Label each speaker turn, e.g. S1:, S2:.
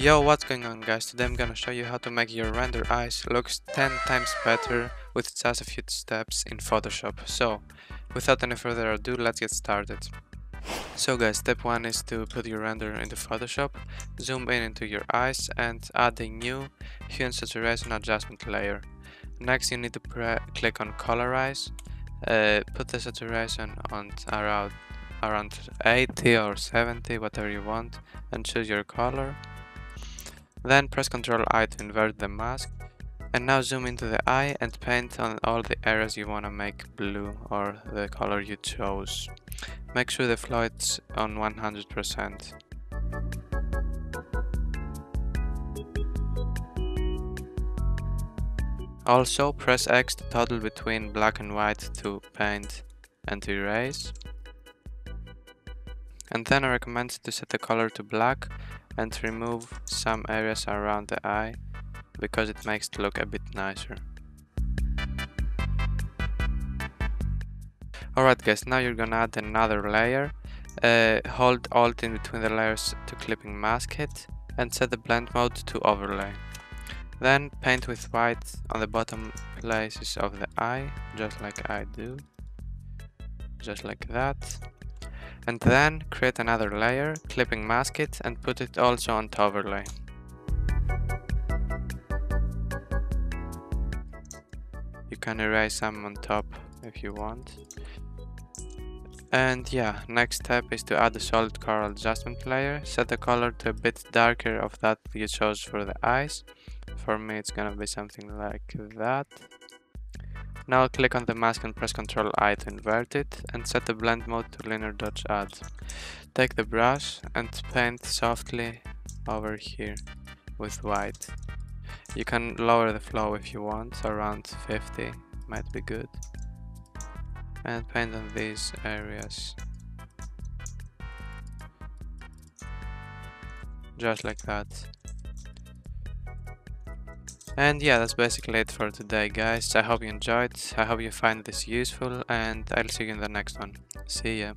S1: Yo, what's going on guys? Today I'm gonna show you how to make your render eyes looks 10 times better with just a few steps in Photoshop. So, without any further ado, let's get started. So guys, step 1 is to put your render into Photoshop, zoom in into your eyes and add a new hue and saturation adjustment layer. Next you need to click on colorize, uh, put the saturation on around around 80 or 70, whatever you want, and choose your color. Then press Ctrl I to invert the mask. And now zoom into the eye and paint on all the areas you want to make blue or the color you chose. Make sure the flow is on 100%. Also press X to toggle between black and white to paint and to erase. And then I recommend to set the color to black and remove some areas around the eye because it makes it look a bit nicer. Alright guys, now you're gonna add another layer. Uh, hold Alt in between the layers to clipping mask it and set the blend mode to overlay. Then paint with white on the bottom places of the eye, just like I do. Just like that and then create another layer, clipping mask it and put it also on top overlay. You can erase some on top if you want. And yeah, next step is to add a solid color adjustment layer. Set the color to a bit darker of that you chose for the eyes. For me it's gonna be something like that. Now click on the mask and press Ctrl I to invert it and set the blend mode to linear dodge add. Take the brush and paint softly over here with white. You can lower the flow if you want, around 50 might be good. And paint on these areas. Just like that. And yeah, that's basically it for today guys. I hope you enjoyed, I hope you find this useful and I'll see you in the next one. See ya.